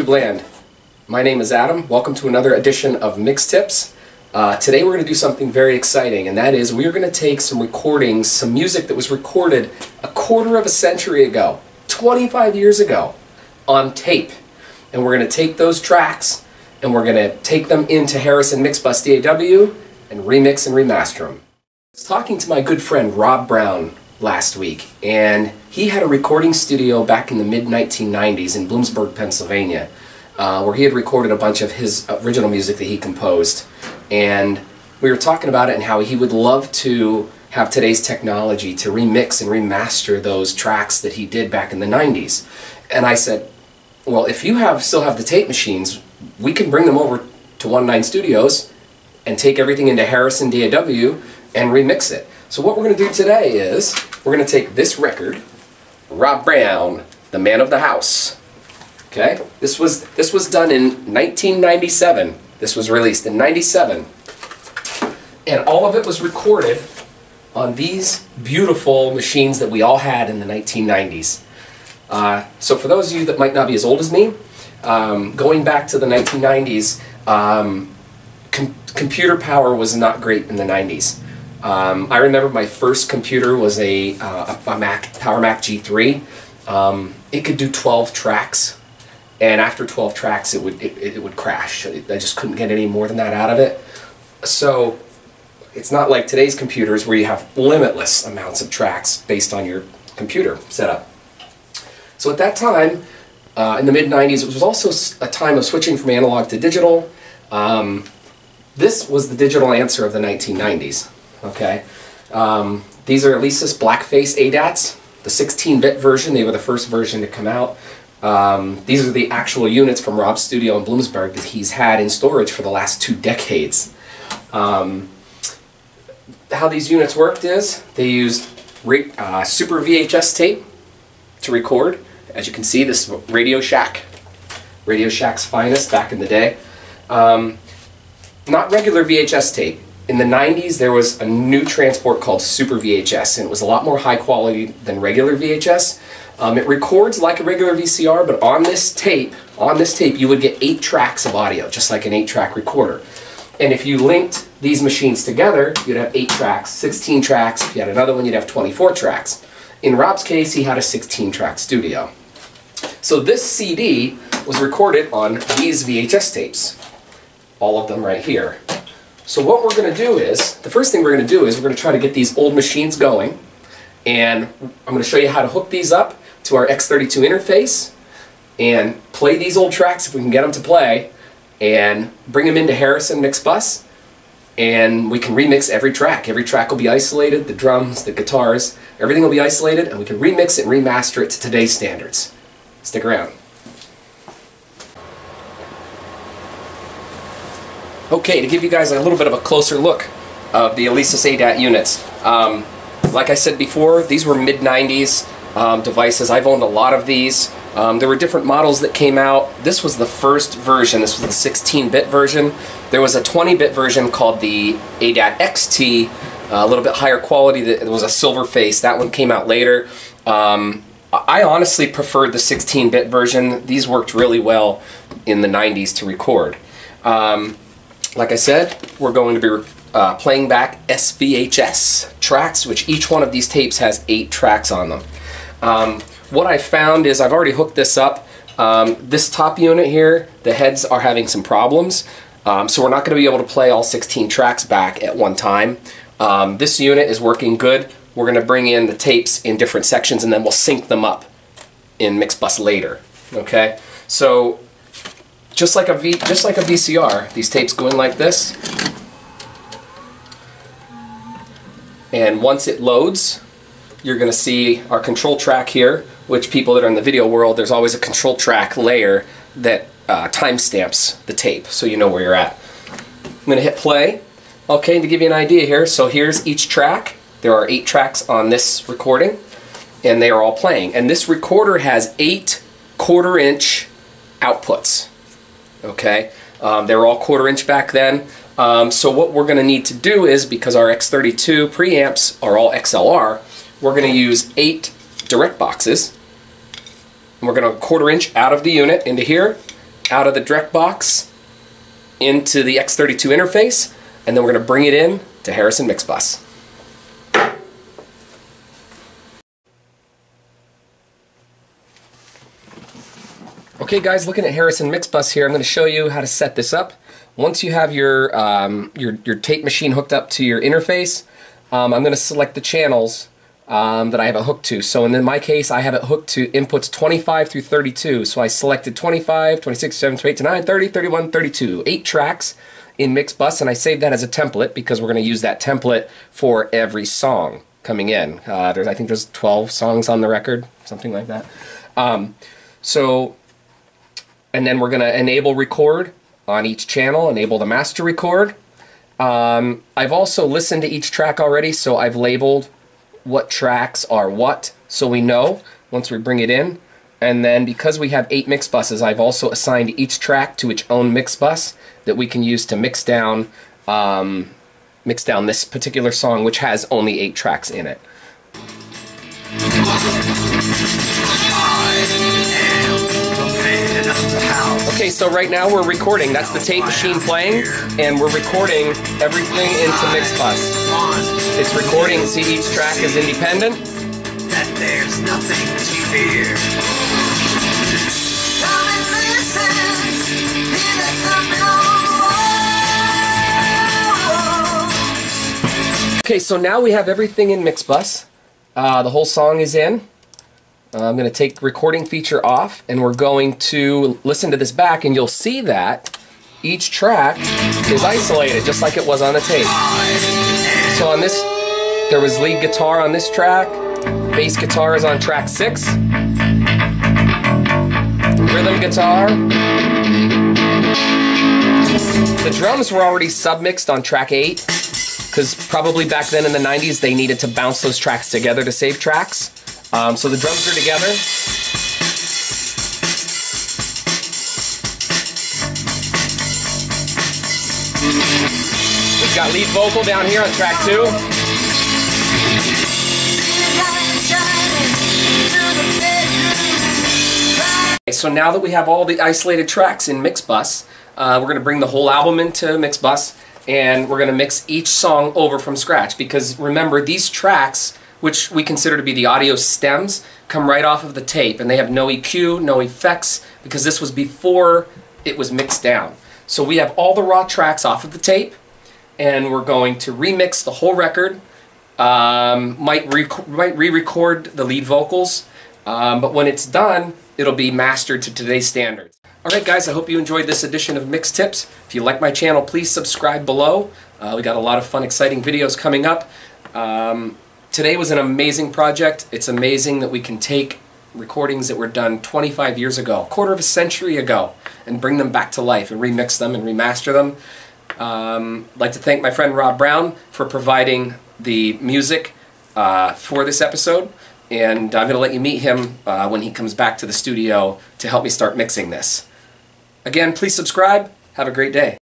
YouTube land. My name is Adam. Welcome to another edition of Mix Tips. Uh, today we're going to do something very exciting and that is we're going to take some recordings, some music that was recorded a quarter of a century ago, 25 years ago, on tape. And we're going to take those tracks and we're going to take them into Harrison Mixbus DAW and remix and remaster them. I was talking to my good friend Rob Brown last week and he had a recording studio back in the mid 1990s in Bloomsburg, Pennsylvania, uh, where he had recorded a bunch of his original music that he composed. And we were talking about it and how he would love to have today's technology to remix and remaster those tracks that he did back in the 90s. And I said, well, if you have still have the tape machines, we can bring them over to One Nine Studios and take everything into Harrison DAW and remix it. So what we're going to do today is we're going to take this record, Rob Brown, the man of the house. Okay, this was this was done in 1997. This was released in 97, and all of it was recorded on these beautiful machines that we all had in the 1990s. Uh, so for those of you that might not be as old as me, um, going back to the 1990s, um, com computer power was not great in the 90s. Um, I remember my first computer was a, uh, a Mac, Power Mac G3. Um, it could do 12 tracks, and after 12 tracks, it would it, it would crash. I just couldn't get any more than that out of it. So it's not like today's computers where you have limitless amounts of tracks based on your computer setup. So at that time, uh, in the mid 90s, it was also a time of switching from analog to digital. Um, this was the digital answer of the 1990s. Okay, um, these are Alesis Blackface ADATs, the 16-bit version. They were the first version to come out. Um, these are the actual units from Rob's studio in Bloomsburg that he's had in storage for the last two decades. Um, how these units worked is they used uh, Super VHS tape to record. As you can see, this is Radio Shack. Radio Shack's finest back in the day. Um, not regular VHS tape in the 90s there was a new transport called Super VHS and it was a lot more high quality than regular VHS. Um, it records like a regular VCR but on this tape, on this tape you would get 8 tracks of audio just like an 8 track recorder. And if you linked these machines together you'd have 8 tracks, 16 tracks, if you had another one you'd have 24 tracks. In Rob's case he had a 16 track studio. So this CD was recorded on these VHS tapes. All of them right here. So what we're going to do is, the first thing we're going to do is we're going to try to get these old machines going. And I'm going to show you how to hook these up to our X32 interface and play these old tracks if we can get them to play and bring them into Harrison Mixbus and we can remix every track. Every track will be isolated, the drums, the guitars, everything will be isolated and we can remix it and remaster it to today's standards. Stick around. Okay, to give you guys a little bit of a closer look of the Alesis ADAT units. Um, like I said before, these were mid-90s um, devices. I've owned a lot of these. Um, there were different models that came out. This was the first version. This was the 16-bit version. There was a 20-bit version called the ADAT XT, uh, a little bit higher quality. It was a silver face. That one came out later. Um, I honestly preferred the 16-bit version. These worked really well in the 90s to record. Um, like I said, we're going to be uh, playing back SVHS tracks, which each one of these tapes has eight tracks on them. Um, what I found is I've already hooked this up. Um, this top unit here, the heads are having some problems, um, so we're not going to be able to play all 16 tracks back at one time. Um, this unit is working good. We're going to bring in the tapes in different sections and then we'll sync them up in Mixbus later. Okay, so just like a v, just like a VCR, these tapes go in like this. And once it loads, you're going to see our control track here, which people that are in the video world, there's always a control track layer that uh, timestamps the tape so you know where you're at. I'm going to hit play. Okay, to give you an idea here, so here's each track. There are eight tracks on this recording, and they are all playing. And this recorder has eight quarter inch outputs okay? Um, they were all quarter inch back then. Um, so what we're going to need to do is, because our X32 preamps are all XLR, we're going to use eight direct boxes. And we're going to quarter inch out of the unit into here, out of the direct box, into the X32 interface, and then we're going to bring it in to Harrison Mix Okay guys, looking at Harrison Mixbus here, I'm going to show you how to set this up. Once you have your, um, your, your tape machine hooked up to your interface, um, I'm going to select the channels um, that I have it hooked to. So in my case, I have it hooked to inputs 25 through 32. So I selected 25, 26, 27, 28, 29, 30, 31, 32. Eight tracks in Mix Bus, and I saved that as a template because we're going to use that template for every song coming in. Uh, there's, I think there's 12 songs on the record, something like that. Um, so and then we're going to enable record on each channel, enable the master record. Um, I've also listened to each track already, so I've labeled what tracks are what, so we know once we bring it in. And then because we have eight mix buses, I've also assigned each track to its own mix bus that we can use to mix down, um, mix down this particular song, which has only eight tracks in it. Okay, so right now we're recording. That's the tape machine playing, and we're recording everything into Mixbus. It's recording, see each track is independent. That there's nothing to fear. Okay, so now we have everything in Mixbus. Uh, the whole song is in. Uh, I'm going to take recording feature off and we're going to listen to this back and you'll see that each track is isolated just like it was on the tape. So on this, there was lead guitar on this track, bass guitar is on track 6, rhythm guitar. The drums were already submixed on track 8 because probably back then in the 90s they needed to bounce those tracks together to save tracks. Um, so the drums are together. We've got lead vocal down here on track two. So now that we have all the isolated tracks in Mixbus, uh, we're going to bring the whole album into Mixbus and we're going to mix each song over from scratch because remember these tracks which we consider to be the audio stems, come right off of the tape, and they have no EQ, no effects, because this was before it was mixed down. So we have all the raw tracks off of the tape, and we're going to remix the whole record, um, might re-record the lead vocals, um, but when it's done, it'll be mastered to today's standards. Alright guys, I hope you enjoyed this edition of Mix Tips. If you like my channel, please subscribe below. Uh, we got a lot of fun, exciting videos coming up. Um, Today was an amazing project. It's amazing that we can take recordings that were done 25 years ago, a quarter of a century ago, and bring them back to life and remix them and remaster them. Um, I'd like to thank my friend Rob Brown for providing the music uh, for this episode, and I'm going to let you meet him uh, when he comes back to the studio to help me start mixing this. Again, please subscribe. Have a great day.